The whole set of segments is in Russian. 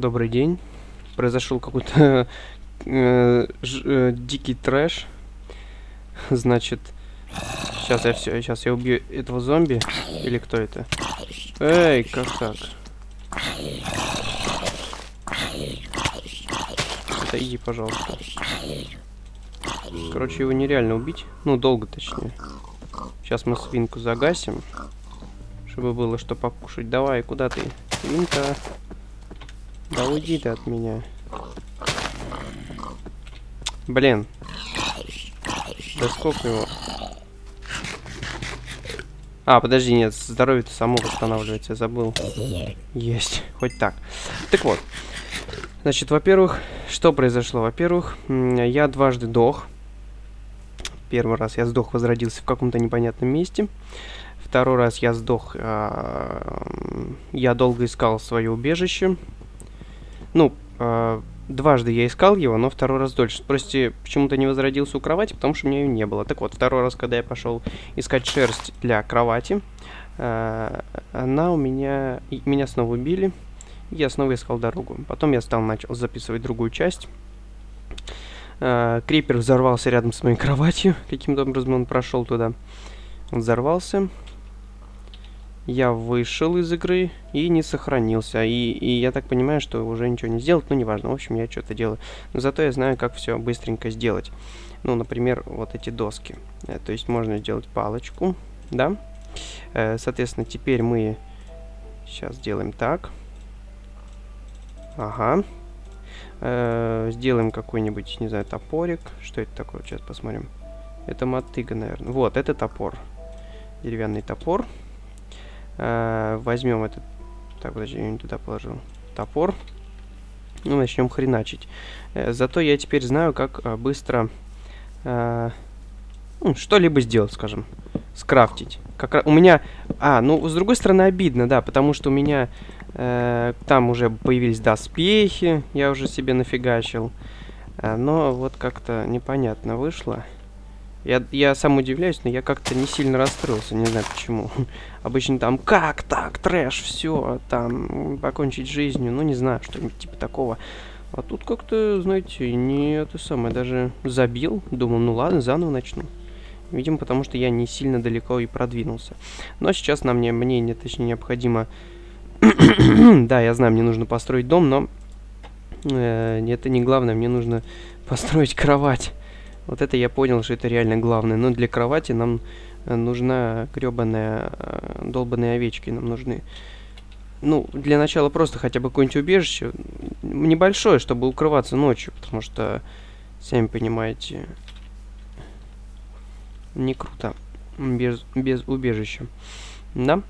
Добрый день. Произошел какой-то э, э, дикий трэш. Значит, сейчас я все, сейчас я убью этого зомби. Или кто это? Эй, как так? Отойди, пожалуйста. Короче, его нереально убить. Ну, долго точнее. Сейчас мы свинку загасим. Чтобы было что покушать. Давай, куда ты? Свинка. Да уйди ты от меня. Блин. Да сколько его? А, подожди, нет, здоровье-то само восстанавливается, я забыл. Есть, хоть так. Так вот. Значит, во-первых, что произошло? Во-первых, я дважды дох. Первый раз я сдох, возродился в каком-то непонятном месте. Второй раз я сдох, а, я долго искал свое убежище. Ну, а, дважды я искал его, но второй раз дольше. Спросите, почему-то не возродился у кровати, потому что у меня ее не было. Так вот, второй раз, когда я пошел искать шерсть для кровати, а, она у меня... Меня снова убили. Я снова искал дорогу. Потом я стал начал записывать другую часть. А, Крипер взорвался рядом с моей кроватью. Каким-то образом он прошел туда. Он взорвался. Я вышел из игры и не сохранился. И, и я так понимаю, что уже ничего не сделать, но неважно. В общем, я что-то делаю. Но зато я знаю, как все быстренько сделать. Ну, например, вот эти доски. Э, То есть можно сделать палочку, да? Э, Соответственно, теперь мы сейчас сделаем так. Ага. Э, Сделаем какой-нибудь, не знаю, топорик. Что это такое? Сейчас посмотрим. Это мотыга, наверное. Вот, это топор. Деревянный топор. Э, Возьмем этот... Так, подожди, я не туда положил. Топор. Ну, начнем хреначить. Э, Зато я теперь знаю, как э, быстро э, ну, что-либо сделать, скажем. Скрафтить. Как у меня... А, ну, с другой стороны, обидно, да, потому что у меня э, там уже появились доспехи, я уже себе нафигачил. Но вот как-то непонятно вышло. Я, я сам удивляюсь, но я как-то не сильно расстроился, не знаю почему. Обычно там, как так, трэш, все, там, м, покончить жизнью, ну не знаю, что-нибудь типа такого. А тут как-то, знаете, не это самое, даже забил, думал, ну ладно, заново начну. Видимо, потому что я не сильно далеко и продвинулся. Но сейчас на мне, мне не, точнее, необходимо... да, я знаю, мне нужно построить дом, но э, это не главное, мне нужно построить кровать. Вот это я понял, что это реально главное. Но для кровати нам э, нужна гребаная э, долбаные овечки нам нужны. Ну, для начала просто хотя бы какое-нибудь убежище. Небольшое, чтобы укрываться ночью, потому что, сами понимаете, не круто. Без, без убежища. Да?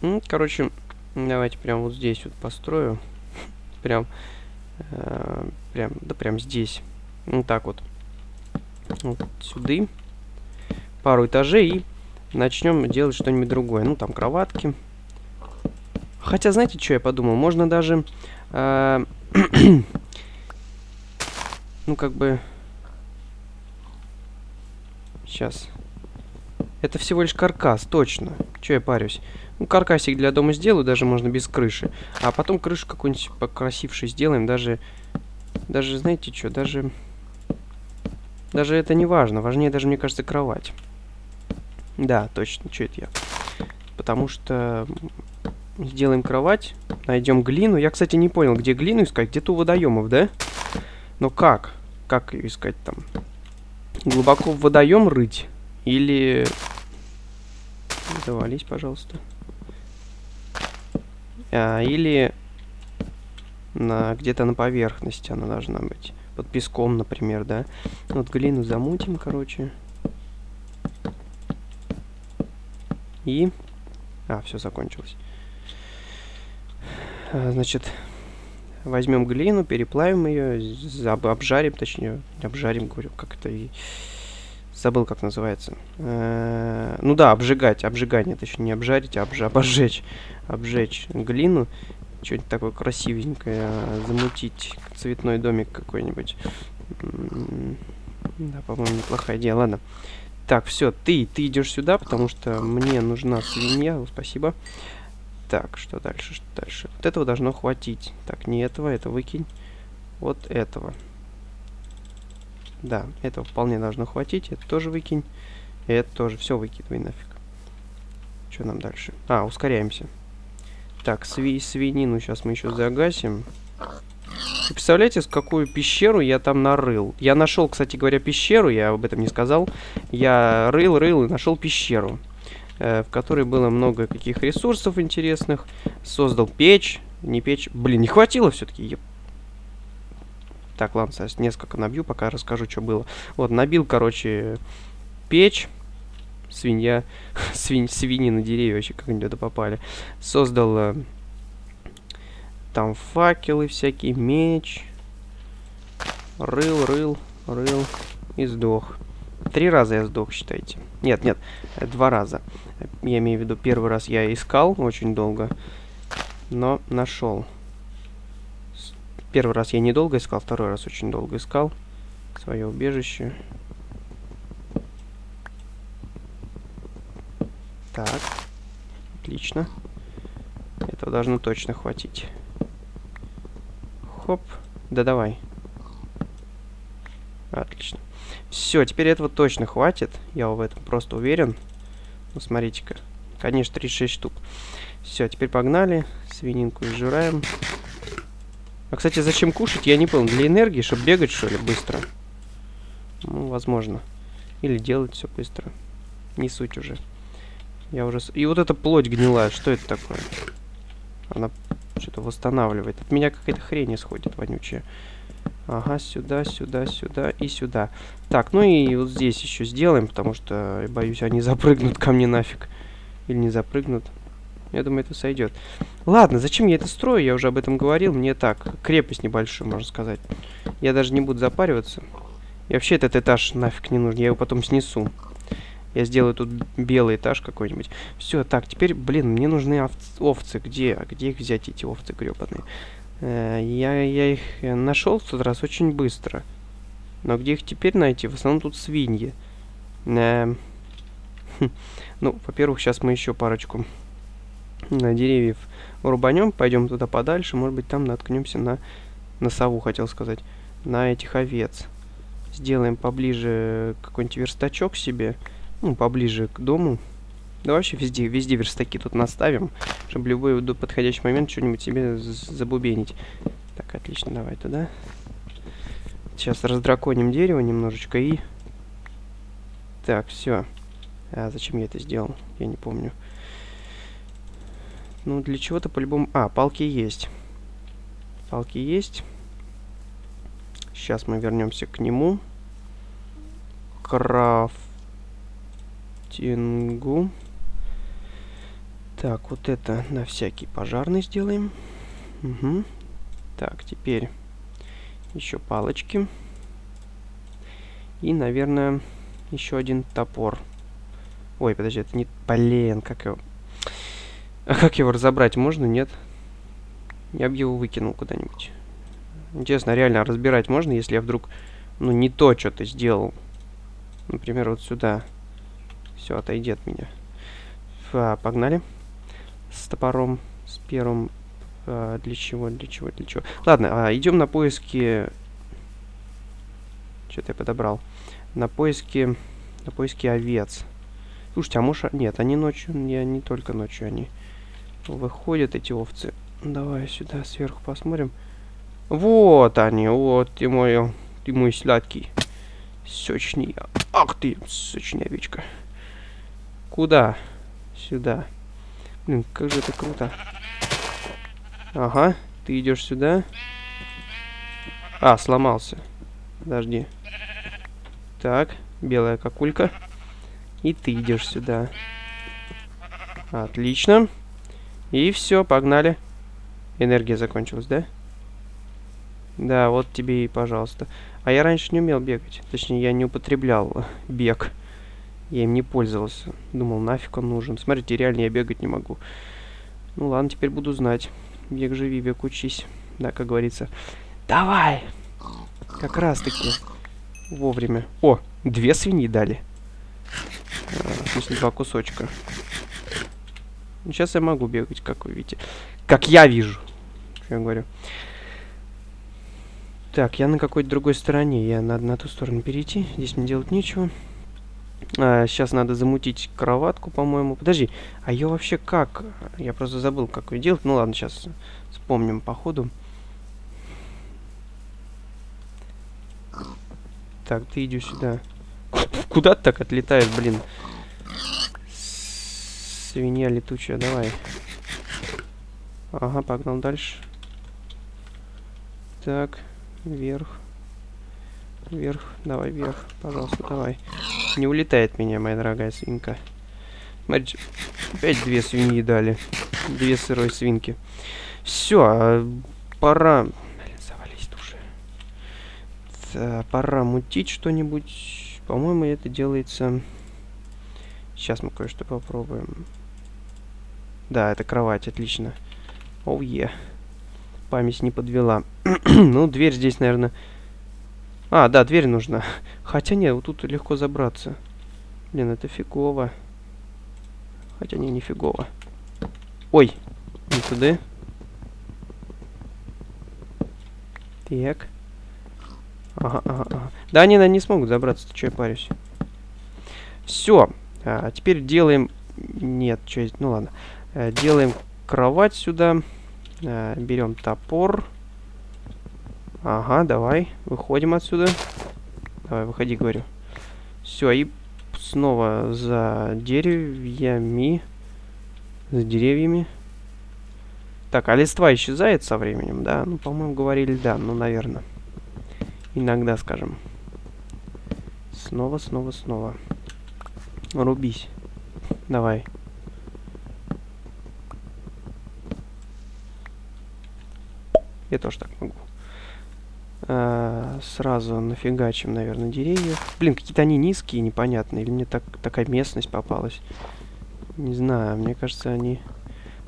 Ну, короче, давайте прям вот здесь вот построю. Прям, э, прям, да прям здесь. Вот так вот. Вот сюда. Пару этажей и начнем делать что-нибудь другое. Ну, там кроватки. Хотя, знаете, что я подумал? Можно даже... э, ну, как бы... Сейчас. Это всего лишь каркас, точно. Че я парюсь? Ну, каркасик для дома сделаю, даже можно без крыши. А потом крышу какую-нибудь покрасившую сделаем. Даже, даже, знаете что, даже... Даже это не важно. Важнее даже, мне кажется, кровать. Да, точно. Что это я? Потому что... Сделаем кровать, найдем глину. Я, кстати, не понял, где глину искать. Где-то у водоемов, да? Но как? Как ее искать там? Глубоко в водоем рыть? Или... Завались, пожалуйста. А, или на где-то на поверхности она должна быть. Под песком, например, да. Вот глину замутим, короче. И... А, все закончилось. А, значит, возьмем глину, переплавим ее, обжарим, точнее, обжарим, говорю, как это и... Забыл, как называется. Э, Ну да, обжигать, обжигание, точнее, не обжарить, а обж... обожечь. Обжечь глину. Что-нибудь такое красивенькое. а, Замутить цветной домик какой-нибудь. Да, по-моему, неплохая идея. Ладно. Так, все, ты, ты идешь сюда, потому что мне нужна свинья. Спасибо. Так, что дальше, что дальше? Вот этого должно хватить. Так, не этого, это выкинь. Вот этого. Да, этого вполне должно хватить. Это тоже выкинь. Это тоже. Все выкидывай нафиг. Что нам дальше? А, ускоряемся. Так, сви свинину сейчас мы еще загасим. Вы представляете, с какую пещеру я там нарыл? Я нашел, кстати говоря, пещеру, я об этом не сказал. Я рыл, рыл и нашел пещеру, э, в которой было много каких ресурсов интересных. Создал печь, не печь. Блин, не хватило все-таки. Так, ладно, сейчас несколько набью, пока расскажу, что было. Вот, набил, короче, печь. Свинья, свинь, свиньи на деревья вообще как они туда попали. Создал э, там факелы всякие, меч. Рыл, рыл, рыл и сдох. Три раза я сдох, считайте. Нет, нет, два раза. Я имею в виду, первый раз я искал очень долго, но нашел. Первый раз я недолго искал, второй раз очень долго искал свое убежище. Так, отлично. Этого должно точно хватить. Хоп. Да давай. Отлично. Все, теперь этого точно хватит. Я в этом просто уверен. Ну, смотрите-ка. Конечно, 36 штук. Все, теперь погнали. Свининку изжираем. А, кстати, зачем кушать, я не понял. Для энергии, чтобы бегать, что ли, быстро? Ну, возможно. Или делать все быстро. Не суть уже. Я уже... И вот эта плоть гнилая, что это такое? Она что-то восстанавливает. От меня какая-то хрень исходит вонючая. Ага, сюда, сюда, сюда и сюда. Так, ну и вот здесь еще сделаем, потому что, я боюсь, они запрыгнут ко мне нафиг. Или не запрыгнут. Я думаю, это сойдет. Ладно, зачем я это строю? Я уже об этом говорил. Мне так, крепость небольшую, можно сказать. Я даже не буду запариваться. И вообще этот этаж нафиг не нужен. Я его потом снесу. Я сделаю тут белый этаж какой-нибудь. Все, так, теперь, блин, мне нужны овцы. овцы. Где? Где их взять, эти овцы гребаные? Э, я, я их нашел в тот раз очень быстро. Но где их теперь найти? В основном тут свиньи. Э, ну, во-первых, сейчас мы еще парочку на деревьев рубанем. Пойдем туда подальше. Может быть, там наткнемся на, на сову, хотел сказать. На этих овец. Сделаем поближе какой-нибудь верстачок себе ну, поближе к дому. Да вообще везде, везде верстаки тут наставим, чтобы любой подходящий момент что-нибудь себе забубенить. Так, отлично, давай туда. Сейчас раздраконим дерево немножечко и... Так, все. А зачем я это сделал? Я не помню. Ну, для чего-то по-любому... А, палки есть. Палки есть. Сейчас мы вернемся к нему. Крафт крафтингу. Так, вот это на всякий пожарный сделаем. Угу. Так, теперь еще палочки. И, наверное, еще один топор. Ой, подожди, это не... Блин, как его... А как его разобрать можно, нет? Я бы его выкинул куда-нибудь. Интересно, реально разбирать можно, если я вдруг, ну, не то что-то сделал. Например, вот сюда. Все, отойди от меня. А, погнали. С топором, с первым. А, для чего, для чего, для чего. Ладно, а, идем на поиски... Что-то я подобрал. На поиски... На поиски овец. Слушайте, а может... Нет, они ночью... Не, не только ночью они выходят, эти овцы. Давай сюда сверху посмотрим. Вот они, вот ты мой, ты мой сладкий. Сочный. Ах ты, сочная овечка. Куда? Сюда. Блин, как же это круто. Ага, ты идешь сюда. А, сломался. Подожди. Так, белая кокулька. И ты идешь сюда. Отлично. И все, погнали. Энергия закончилась, да? Да, вот тебе и пожалуйста. А я раньше не умел бегать. Точнее, я не употреблял бег. Я им не пользовался. Думал, нафиг он нужен. Смотрите, реально я бегать не могу. Ну ладно, теперь буду знать. Бег живи, век учись. Да, как говорится. Давай! Как раз таки. Вовремя. О, две свиньи дали. А, в смысле, два кусочка. Сейчас я могу бегать, как вы видите. Как я вижу. Что я говорю. Так, я на какой-то другой стороне. Я надо на ту сторону перейти. Здесь мне делать нечего. А, сейчас надо замутить кроватку, по-моему. Подожди, а ее вообще как? Я просто забыл, как ее делать. Ну ладно, сейчас вспомним по ходу. Так, ты иди сюда. Куда ты так отлетаешь, блин? Свинья летучая, давай. Ага, погнал дальше. Так, вверх. Вверх, давай, вверх, пожалуйста, давай. Не улетает меня, моя дорогая свинка. Смотрите, опять две свиньи дали. Две сырой свинки. Все, а, пора... Блин, завались души. Да, пора мутить что-нибудь. По-моему, это делается... Сейчас мы кое-что попробуем. Да, это кровать, отлично. Оу, oh, е. Yeah. Память не подвела. ну, дверь здесь, наверное... А, да, дверь нужна. Хотя нет, вот тут легко забраться. Блин, это фигово. Хотя не, не фигово. Ой, не туда. Так. Ага, ага, ага. Да, они, наверное, не смогут забраться, ты что я парюсь. Все. А, теперь делаем... Нет, что есть... Ну ладно. А, делаем кровать сюда. А, берем топор. Ага, давай. Выходим отсюда. Давай, выходи, говорю. Все, и снова за деревьями. За деревьями. Так, а листва исчезает со временем, да? Ну, по-моему, говорили, да. Ну, наверное. Иногда, скажем. Снова, снова, снова. Рубись. Давай. Я тоже так могу. А, сразу нафигачим, наверное, деревья. Блин, какие-то они низкие, непонятные. Или мне так, такая местность попалась? Не знаю, мне кажется, они...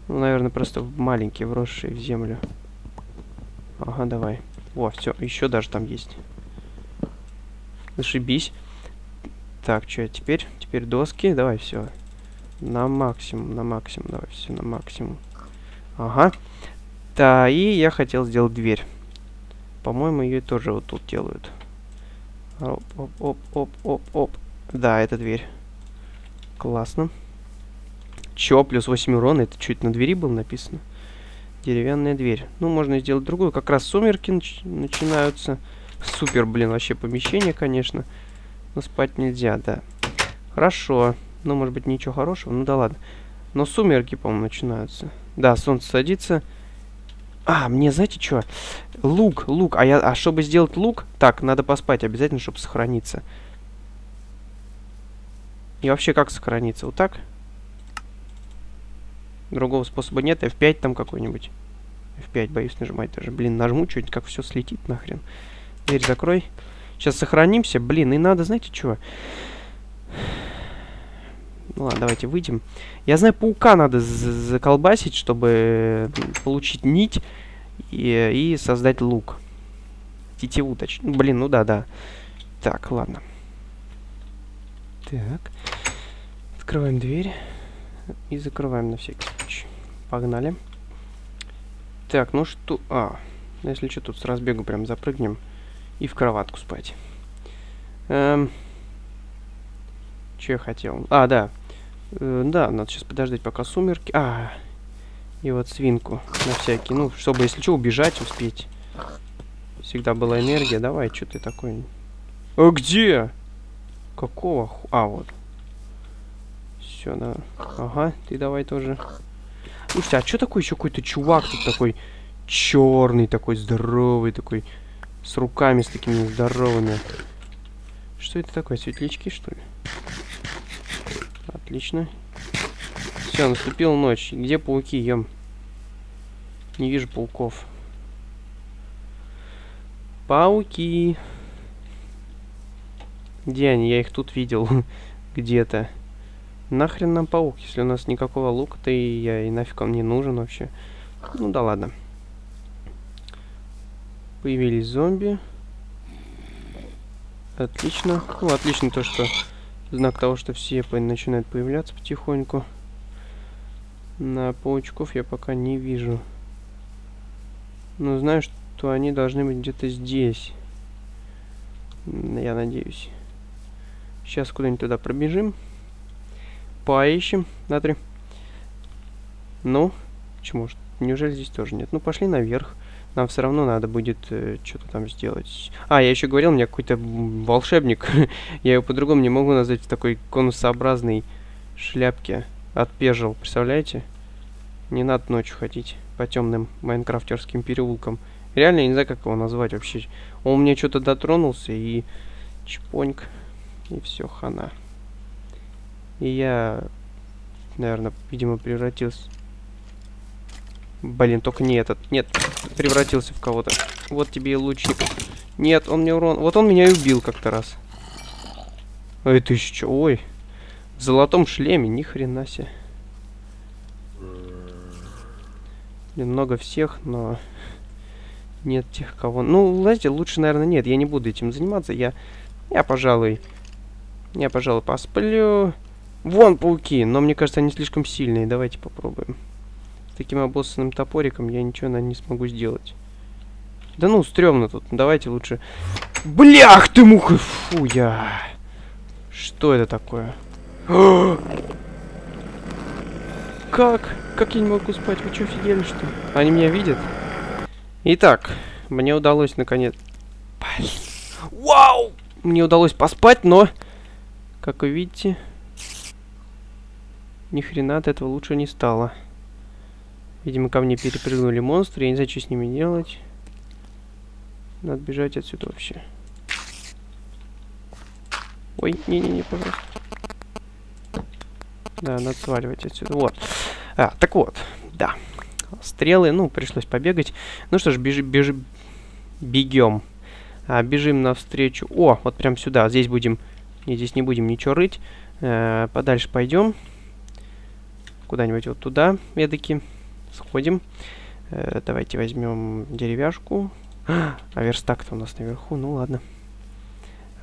Ну, наверное, просто маленькие, вросшие в землю. Ага, давай. О, все, еще даже там есть. Зашибись. Так, что теперь? Теперь доски. Давай, все. На максимум, на максимум. Давай, все на максимум. Ага. Да, и я хотел сделать дверь. По-моему, ее тоже вот тут делают. Оп, оп, оп, оп, оп, оп. Да, это дверь. Классно. Чё, плюс 8 урона? Это чуть на двери было написано? Деревянная дверь. Ну, можно сделать другую. Как раз сумерки нач начинаются. Супер, блин, вообще помещение, конечно. Но спать нельзя, да. Хорошо. Ну, может быть, ничего хорошего. Ну, да ладно. Но сумерки, по-моему, начинаются. Да, солнце садится. А, мне, знаете, что? Лук, лук. А, я, а чтобы сделать лук... Так, надо поспать обязательно, чтобы сохраниться. И вообще, как сохраниться? Вот так? Другого способа нет. F5 там какой-нибудь. F5 боюсь нажимать даже. Блин, нажму чуть, как все слетит нахрен. Дверь закрой. Сейчас сохранимся. Блин, и надо, знаете, что? Ну ладно, давайте выйдем. Я знаю, паука надо заколбасить, чтобы получить нить и, и создать лук. Тетиву, точнее. Блин, ну да, да. Так, ладно. Так. Открываем дверь. И закрываем на всякий случай. Погнали. Так, ну что... А, если что, тут с разбегу прям запрыгнем и в кроватку спать. Эм... Что я хотел? А, да. Э, да, надо сейчас подождать, пока сумерки... А, и вот свинку на всякий. Ну, чтобы, если что, убежать, успеть. Всегда была энергия. Давай, что ты такой... А где? Какого? А, вот. Все, да. Ага, ты давай тоже. Слушайте, а что такой еще какой-то чувак тут такой черный, такой здоровый, такой с руками с такими здоровыми? Что это такое? Светлячки, что ли? Отлично. Все, наступила ночь. Где пауки, ем? Не вижу пауков. Пауки. Где они? Я их тут видел. Где-то. Нахрен нам паук, если у нас никакого лука-то и я и нафиг он не нужен вообще. Ну да ладно. Появились зомби. Отлично. Ну, отлично то, что знак того, что все начинают появляться потихоньку. На паучков я пока не вижу. Но знаю, что они должны быть где-то здесь. Я надеюсь. Сейчас куда-нибудь туда пробежим. Поищем. Смотри. Ну, почему? Неужели здесь тоже нет? Ну, пошли наверх. Нам все равно надо будет э, что-то там сделать. А, я еще говорил, у меня какой-то волшебник. я его по-другому не могу назвать в такой конусообразной шляпке. Отпежил, представляете? Не надо ночью ходить по темным майнкрафтерским переулкам. Реально, я не знаю, как его назвать вообще. Он мне что-то дотронулся и чпоньк. И все, хана. И я, наверное, видимо, превратился... Блин, только не этот. Нет, превратился в кого-то. Вот тебе и лучник. Нет, он мне урон... Вот он меня и убил как-то раз. Ой, ты еще... Ой. В золотом шлеме, ни хрена себе. Блин, много всех, но... Нет тех, кого... Ну, знаете, лучше, наверное, нет. Я не буду этим заниматься. Я... Я, пожалуй... Я, пожалуй, посплю. Вон пауки, но мне кажется, они слишком сильные. Давайте попробуем. Таким обоссанным топориком я ничего, наверное, не смогу сделать. Да ну, стрёмно тут. Давайте лучше... Блях ты, муха! Фу, я... Что это такое? как? Как я не могу спать? Вы что, офигели, что ли? Они меня видят? Итак, мне удалось, наконец... Вау! Мне удалось поспать, но... Как вы видите, ни хрена от этого лучше не стало. Видимо, ко мне перепрыгнули монстры. Я не знаю, что с ними делать. Надо бежать отсюда вообще. Ой, не-не-не, пожалуйста. Да, надо сваливать отсюда. Вот. А, так вот, да. Стрелы, ну, пришлось побегать. Ну что ж, бежи, бежи, бегем. А, бежим навстречу. О, вот прям сюда. Здесь будем и здесь не будем ничего рыть. Э, подальше пойдем. Куда-нибудь вот туда, эдаки. Сходим. Э, давайте возьмем деревяшку. А верстак-то у нас наверху. Ну ладно.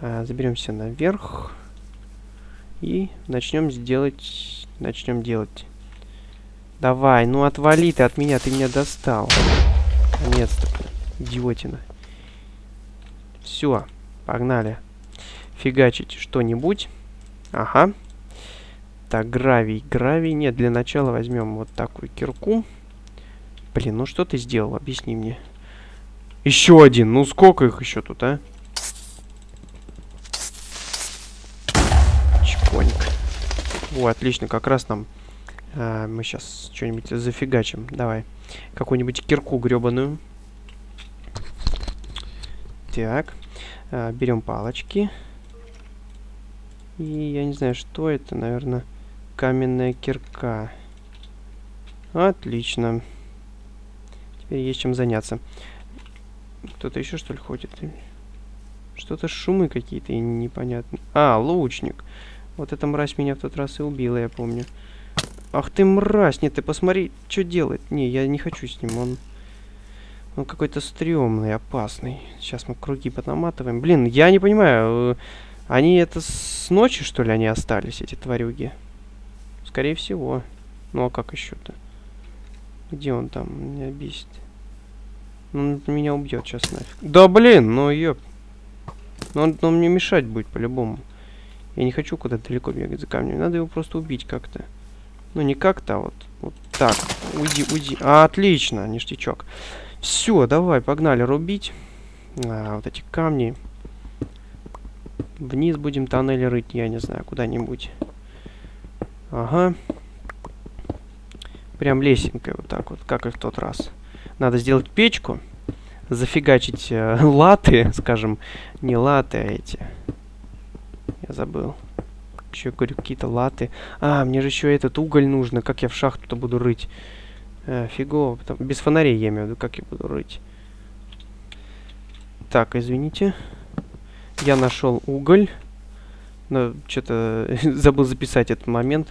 Э, заберемся наверх. И начнем сделать... Начнем делать. Давай, ну отвали ты от меня, ты меня достал. Наконец-то. Идиотина. Все, погнали фигачить что-нибудь. Ага. Так, гравий. Гравий нет. Для начала возьмем вот такую кирку. Блин, ну что ты сделал? Объясни мне. Еще один. Ну сколько их еще тут, а? Чпоньк. О, отлично. Как раз нам... А, мы сейчас что-нибудь зафигачим. Давай. Какую-нибудь кирку гребаную. Так. А, берем палочки. И я не знаю, что это. Наверное, каменная кирка. Отлично. Теперь есть чем заняться. Кто-то еще, что ли, ходит? Что-то шумы какие-то непонятные. А, лучник. Вот эта мразь меня в тот раз и убила, я помню. Ах ты мразь! Нет, ты посмотри, что делать. Не, я не хочу с ним. Он, он какой-то стрёмный, опасный. Сейчас мы круги понаматываем. Блин, я не понимаю. Э, они это с ночи, что ли, они остались, эти тварюги? Скорее всего. Ну а как еще-то? Где он там? Меня бесит. Ну, он меня убьет сейчас нафиг. Да блин, ну ёп. Но он, он мне мешать будет по-любому. Я не хочу куда-то далеко бегать за камнем. Надо его просто убить как-то. Ну, не как-то, а вот. Вот так. Уйди, уйди. А, отлично, ништячок. Все, давай, погнали рубить. А, вот эти камни. Вниз будем тоннель рыть, я не знаю, куда-нибудь. Ага. Прям лесенкой вот так вот, как и в тот раз. Надо сделать печку, зафигачить э, латы, скажем, не латы, а эти. Я забыл. Еще говорю, какие-то латы. А, мне же еще этот уголь нужно. Как я в шахту-то буду рыть? Э, фигово. Там, без фонарей я имею в виду, как я буду рыть. Так, извините. Я нашел уголь. Но что-то забыл записать этот момент.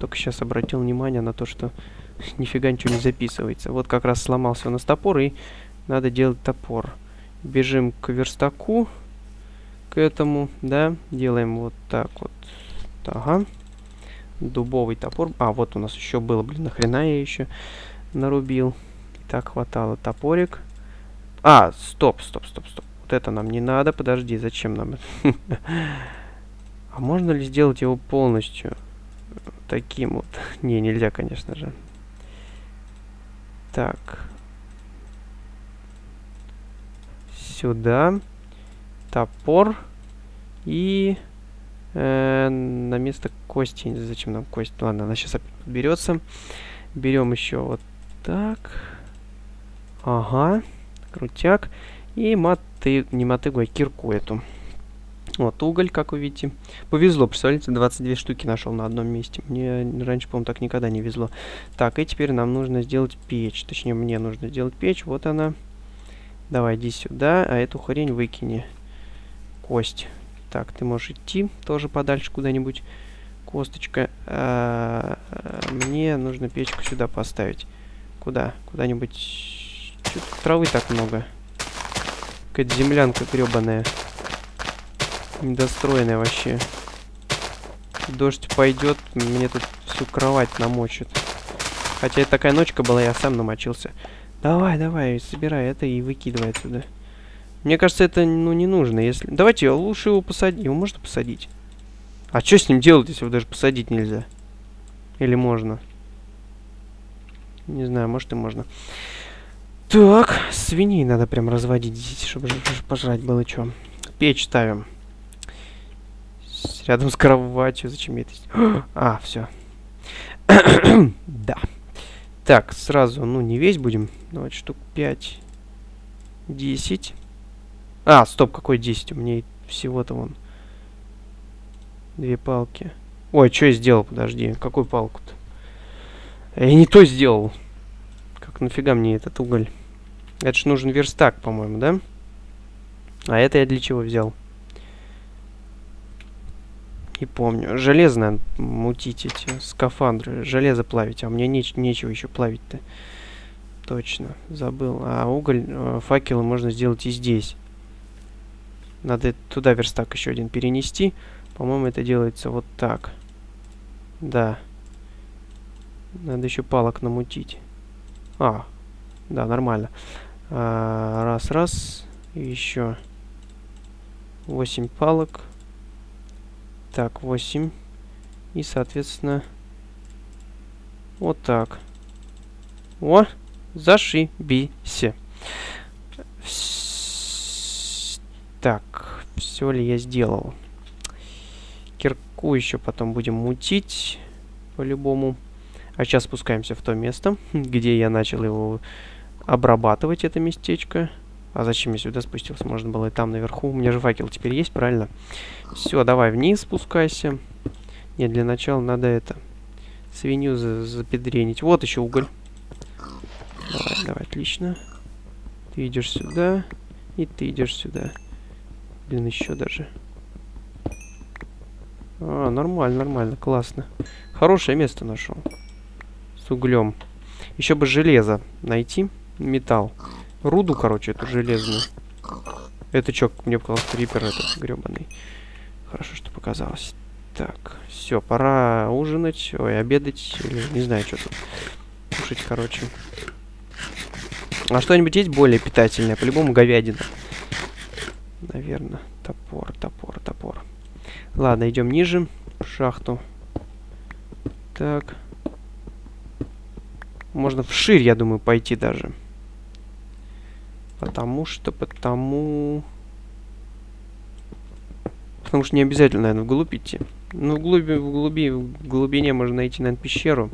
Только сейчас обратил внимание на то, что нифига ничего не записывается. Вот как раз сломался у нас топор, и надо делать топор. Бежим к верстаку, к этому, да, делаем вот так вот. Ага. Дубовый топор. А, вот у нас еще было, блин, нахрена я еще нарубил. Так, хватало топорик. А, стоп, стоп, стоп, стоп. Вот это нам не надо. Подожди, зачем нам это? А можно ли сделать его полностью таким вот? Не, нельзя, конечно же. Так. Сюда. Топор. И э, на место кости. Зачем нам кость? Ладно, она сейчас берется. Берем еще вот так. Ага. Крутяк. И маты, не мотыгу, а кирку эту. Вот уголь, как вы видите. Повезло, представляете, 22 штуки нашел на одном месте. Мне раньше, по-моему, так никогда не везло. Так, и теперь нам нужно сделать печь. Точнее, мне нужно сделать печь. Вот она. Давай, иди сюда, а эту хрень выкини. Кость. Так, ты можешь идти тоже подальше куда-нибудь. Косточка. А -а -а мне нужно печку сюда поставить. Куда? Куда-нибудь... Травы так много. Какая-то землянка гребаная. Недостроенная вообще. Дождь пойдет, мне тут всю кровать намочит. Хотя это такая ночка была, я сам намочился. Давай, давай, собирай это и выкидывай отсюда. Мне кажется, это, ну, не нужно. Если... Давайте, лучше его посадить. Его можно посадить? А что с ним делать, если его даже посадить нельзя? Или можно? Не знаю, может и можно. Так, свиней надо прям разводить здесь, чтобы пожрать было что. Печь ставим. Рядом с кроватью. Зачем я это... А, все. да. Так, сразу, ну, не весь будем. Давайте штук 5. 10. А, стоп, какой 10? У меня всего-то вон. Две палки. Ой, что я сделал? Подожди, какую палку-то? Я не то сделал. Как нафига мне этот уголь? Это ж нужен верстак, по-моему, да? А это я для чего взял? Не помню. Железно мутить эти скафандры. Железо плавить. А мне неч нечего еще плавить-то. Точно. Забыл. А уголь, э, факелы можно сделать и здесь. Надо туда верстак еще один перенести. По-моему, это делается вот так. Да. Надо еще палок намутить. А, да, нормально. А, раз, раз. И еще 8 палок. Так, 8. И, соответственно, вот так. О, зашибись. Так, все ли я сделал? Кирку еще потом будем мутить, по-любому. А сейчас спускаемся в то место, где я начал его обрабатывать, это местечко. А зачем я сюда спустился? Можно было и там наверху. У меня же факел теперь есть, правильно? Все, давай вниз спускайся. Нет, для начала надо это... Свинью за запедренить. Вот еще уголь. Давай, давай, отлично. Ты идешь сюда. И ты идешь сюда. Блин, еще даже. А, нормально, нормально, классно. Хорошее место нашел. С углем. Еще бы железо найти. Металл. Руду, короче, эту железную. Это что, мне показалось, крипер этот гребаный. Хорошо, что показалось. Так, все, пора ужинать, ой, обедать, или не знаю, что тут кушать, короче. А что-нибудь есть более питательное? По-любому говядина. Наверное, топор, топор, топор. Ладно, идем ниже, в шахту. Так. Можно вширь, я думаю, пойти даже. Потому что, потому... Потому что не обязательно, наверное, вглубь идти. Ну, в, глуби, в, глуби, в глубине можно найти, наверное, пещеру.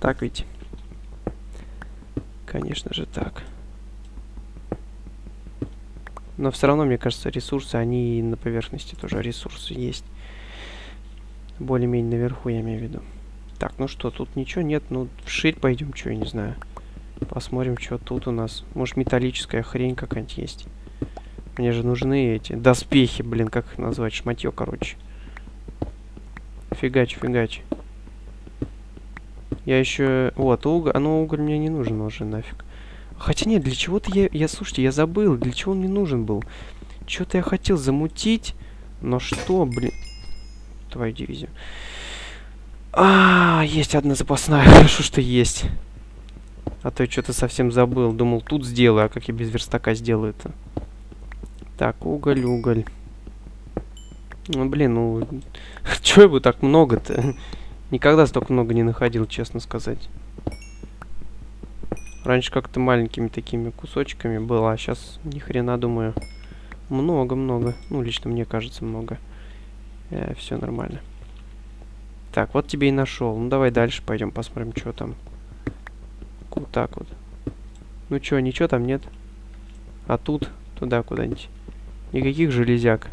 Так ведь? Конечно же так. Но все равно, мне кажется, ресурсы, они на поверхности тоже ресурсы есть. Более-менее наверху, я имею в виду. Так, ну что, тут ничего нет. Ну, вширь пойдем, что, я не знаю. Посмотрим, что тут у нас. Может, металлическая хрень какая-нибудь есть. Мне же нужны эти доспехи, блин, как их назвать? Шматье, короче. Фигач, фигач. Я еще... Вот, уголь. А ну, уголь мне не нужен уже нафиг. Хотя нет, для чего-то я... Я, слушайте, я забыл, для чего он мне нужен был. Что-то я хотел замутить, Но что, блин? Твою дивизию. А, есть одна запасная. Хорошо, что есть. А то я что-то совсем забыл. Думал, тут сделаю, а как я без верстака сделаю это? Так, уголь, уголь. Ну, блин, ну... Чё его так много-то? Никогда столько много не находил, честно сказать. Раньше как-то маленькими такими кусочками было, а сейчас ни хрена, думаю, много-много. Ну, лично мне кажется, много. Э, все нормально. Так, вот тебе и нашел. Ну, давай дальше пойдем посмотрим, что там. Вот так вот. Ну что, ничего там нет? А тут, туда куда-нибудь. Никаких железяк.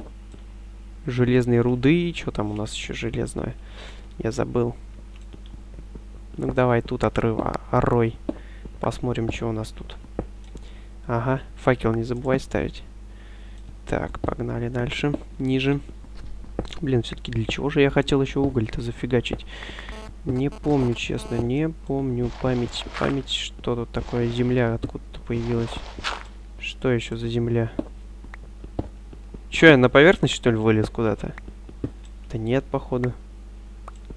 Железные руды. Что там у нас еще железное? Я забыл. Ну давай тут отрыва. Рой. Посмотрим, что у нас тут. Ага, факел не забывай ставить. Так, погнали дальше. Ниже. Блин, все-таки для чего же я хотел еще уголь-то зафигачить? Не помню, честно, не помню. Память, память, что тут такое? Земля откуда-то появилась. Что еще за земля? Че, я на поверхность, что ли, вылез куда-то? Да нет, походу.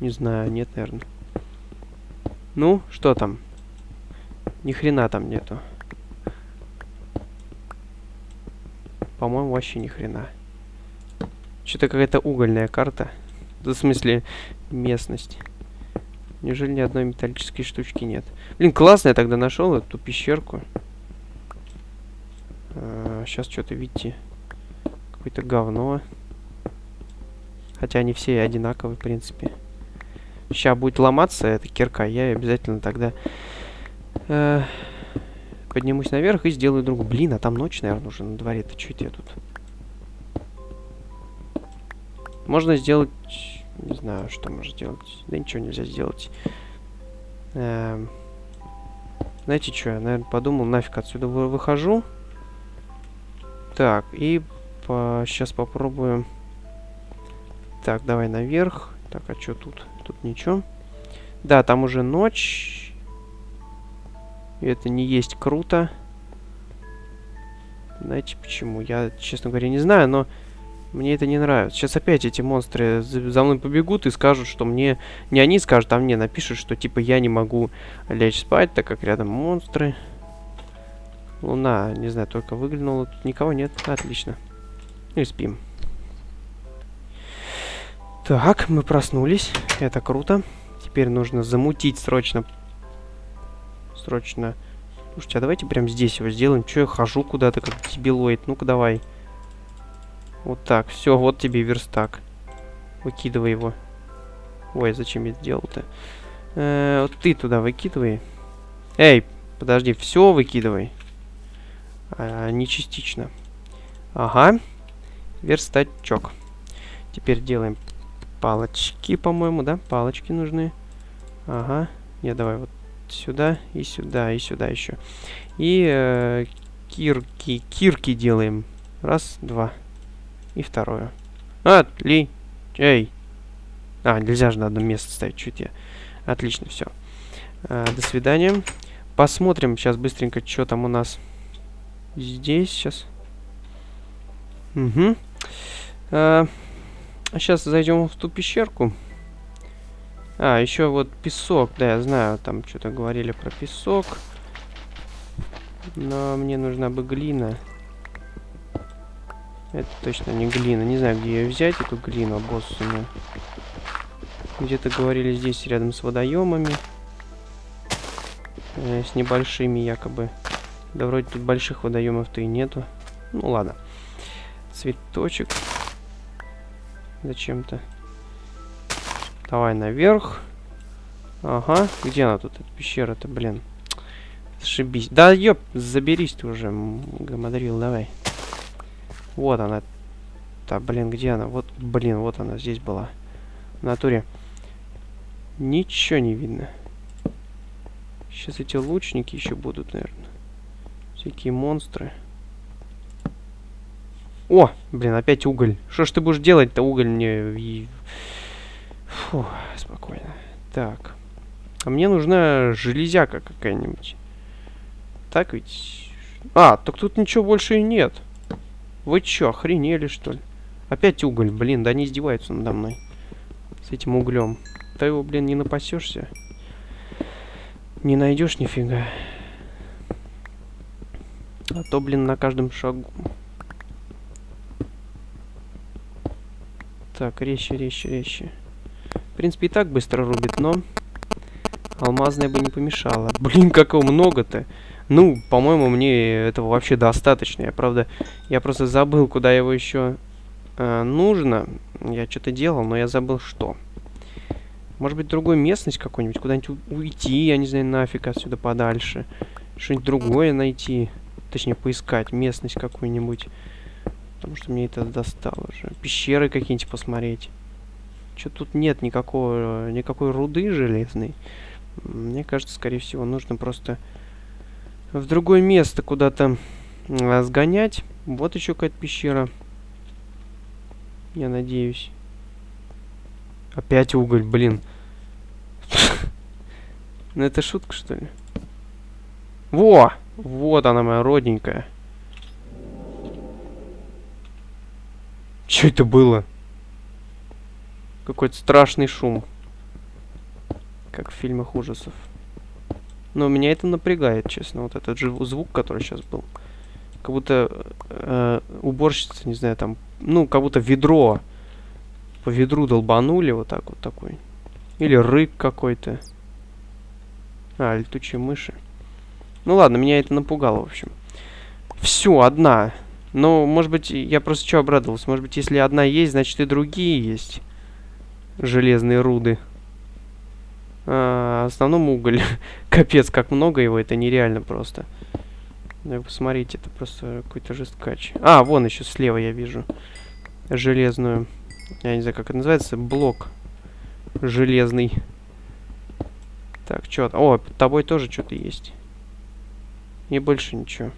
Не знаю, нет, наверное. Ну, что там? Ни хрена там нету. По-моему, вообще ни хрена. Что-то какая-то угольная карта. В смысле, местность. Неужели ни одной металлической штучки нет? Блин, классно я тогда нашел эту пещерку. А, сейчас что-то, видите, какое-то говно. Хотя они все одинаковые, в принципе. Сейчас будет ломаться эта кирка, я обязательно тогда э, поднимусь наверх и сделаю другую. Блин, а там ночь, наверное, уже на дворе. Ты что это тут? Можно сделать... Не знаю, что можно сделать. Да ничего нельзя сделать. Эм... Знаете что, я, наверное, подумал, нафиг отсюда выхожу. Так, и по... сейчас попробуем... Так, давай наверх. Так, а что тут? Тут ничего. Да, там уже ночь. И это не есть круто. Знаете почему? Я, честно говоря, не знаю, но мне это не нравится. Сейчас опять эти монстры за мной побегут и скажут, что мне... Не они скажут, а мне напишут, что типа я не могу лечь спать, так как рядом монстры. Луна, не знаю, только выглянула. Тут никого нет. Отлично. И спим. Так, мы проснулись. Это круто. Теперь нужно замутить срочно. Срочно. Слушайте, а давайте прям здесь его сделаем. Че я хожу куда-то, как дебилоид? Ну-ка, давай. Вот так. Все, вот тебе верстак. Выкидывай его. Ой, зачем я сделал-то? Э, вот ты туда выкидывай. Эй, подожди, все выкидывай. А, не частично. Ага. Верстачок. Теперь делаем палочки, по-моему, да? Палочки нужны. Ага. Не, давай вот сюда и сюда, и сюда еще. И э, кирки, кирки делаем. Раз, два. И второе. Отли... Эй! А, нельзя же на одно место ставить, чуть я. Отлично, все. А, до свидания. Посмотрим сейчас быстренько, что там у нас здесь сейчас. Угу. А, сейчас зайдем в ту пещерку. А, еще вот песок. Да, я знаю, там что-то говорили про песок. Но мне нужна бы глина. Это точно не глина. Не знаю, где ее взять, эту глину, босс у меня. Где-то говорили здесь, рядом с водоемами. Э, с небольшими якобы. Да вроде тут больших водоемов-то и нету. Ну ладно. Цветочек. Зачем-то. Давай наверх. Ага. Где она тут, эта пещера-то, блин? Ошибись. Да, ёп, заберись ты уже, гамадрил, давай. Вот она. Да, блин, где она? Вот, блин, вот она здесь была. В натуре. Ничего не видно. Сейчас эти лучники еще будут, наверное. Всякие монстры. О, блин, опять уголь. Что ж ты будешь делать-то, уголь мне... Фу, спокойно. Так. А мне нужна железяка какая-нибудь. Так ведь... А, так тут ничего больше и нет. Вы чё, охренели, что ли? Опять уголь, блин, да не издеваются надо мной. С этим углем. Ты его, блин, не напасешься. Не найдешь нифига. А то, блин, на каждом шагу. Так, резче, резче, резче. В принципе, и так быстро рубит, но... Алмазная бы не помешала. Блин, как его много-то. Ну, по-моему, мне этого вообще достаточно. Я, правда, я просто забыл, куда его еще э, нужно. Я что-то делал, но я забыл, что. Может быть, другую местность какую-нибудь, куда-нибудь уйти, я не знаю, нафиг отсюда подальше. Что-нибудь другое найти. Точнее, поискать местность какую-нибудь. Потому что мне это достало уже. Пещеры какие-нибудь посмотреть. Что тут нет никакого, никакой руды железной. Мне кажется, скорее всего, нужно просто в другое место куда-то сгонять. Вот еще какая-то пещера. Я надеюсь. Опять уголь, блин. Ну это шутка, что ли? Во! Вот она моя родненькая. Что это было? Какой-то страшный шум. Как в фильмах ужасов. Но меня это напрягает, честно. Вот этот же звук, который сейчас был. Как будто э, уборщица, не знаю, там... Ну, как будто ведро. По ведру долбанули вот так вот такой. Или рык какой-то. А, летучие мыши. Ну ладно, меня это напугало, в общем. Все, одна. Но, может быть, я просто что обрадовался. Может быть, если одна есть, значит и другие есть. Железные руды. А, основном уголь. Капец, как много его, это нереально просто. Ну, посмотрите, это просто какой-то жесткач. А, вон еще слева я вижу. Железную. Я не знаю, как это называется. Блок. Железный. Так, что? О, под тобой тоже что-то есть. И больше ничего.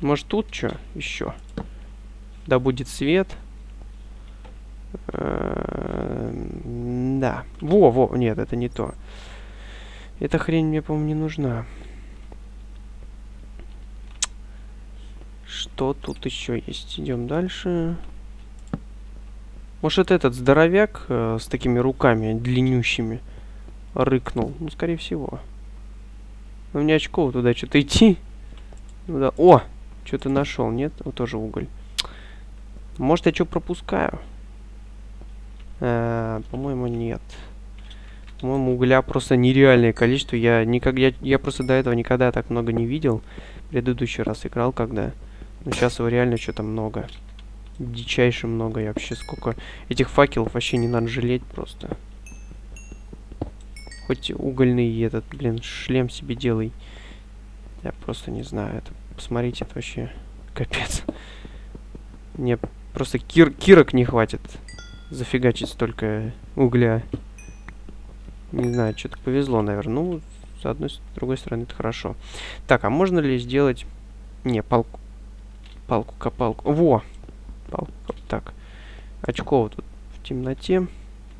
Может тут что еще? Да будет свет. Эм, да. Во, во, нет, это не то. Эта хрень мне, по-моему, не нужна. Что тут еще есть? Идем дальше. Может, этот здоровяк э, с такими руками длиннющими рыкнул? Ну, скорее всего. Но мне очков туда что-то идти. Ну да. О! Что-то нашел, нет? Вот тоже уголь. Может, я что пропускаю? Э, По-моему, нет. По-моему, угля просто нереальное количество. Я, никак, я, я просто до этого никогда так много не видел. Предыдущий раз играл, когда... Но сейчас его реально что-то много. Дичайше много. Я вообще сколько... Этих факелов вообще не надо жалеть просто. Хоть угольный этот, блин, шлем себе делай. Я просто не знаю. Это посмотрите, это вообще капец. Мне просто кир кирок не хватит зафигачить столько угля. Не знаю, что-то повезло, наверное. Ну, с одной, с другой стороны, это хорошо. Так, а можно ли сделать... Не, палку. Палку-копалку. Во! Палку. Так. Очков тут в темноте.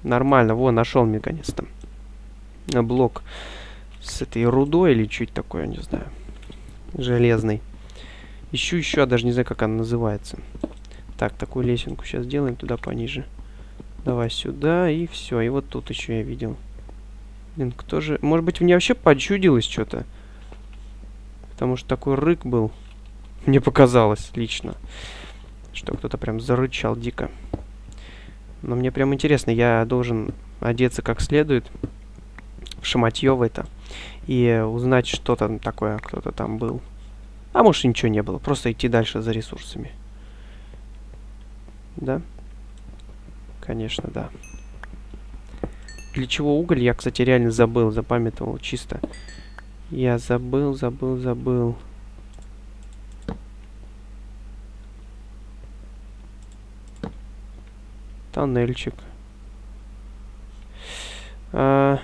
Нормально. Во, нашел наконец-то. Блок с этой рудой или чуть такое, не знаю. Железный. Ищу еще, даже не знаю, как она называется. Так, такую лесенку сейчас сделаем туда пониже. Давай сюда, и все. И вот тут еще я видел. Блин, кто же... Может быть, мне вообще почудилось что-то? Потому что такой рык был. Мне показалось лично. Что кто-то прям зарычал дико. Но мне прям интересно. Я должен одеться как следует. В шаматье в это. И узнать, что там такое кто-то там был. А может ничего не было. Просто идти дальше за ресурсами. Да? Конечно, да. Для чего уголь? Я, кстати, реально забыл, запамятовал чисто. Я забыл, забыл, забыл. Тоннельчик. А,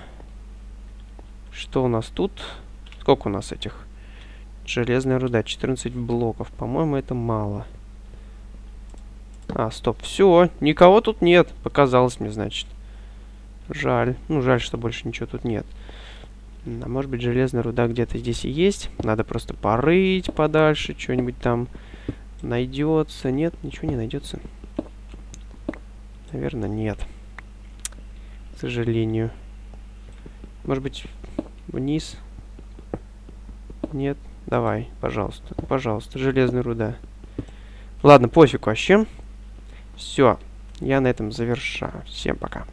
что у нас тут? Сколько у нас этих? Железная руда, 14 блоков. По-моему, это мало. А, стоп, все, никого тут нет. Показалось мне, значит. Жаль. Ну, жаль, что больше ничего тут нет. А может быть, железная руда где-то здесь и есть. Надо просто порыть подальше, что-нибудь там найдется. Нет, ничего не найдется. Наверное, нет. К сожалению. Может быть, вниз? Нет? Давай, пожалуйста. Пожалуйста, железная руда. Ладно, пофиг вообще. А все, я на этом завершаю. Всем пока.